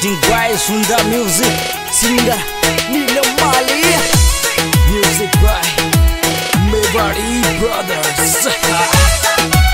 Shooting guys from music singer Neelam Mali Music by Mevadi Brothers.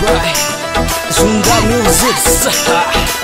By Sunda Music.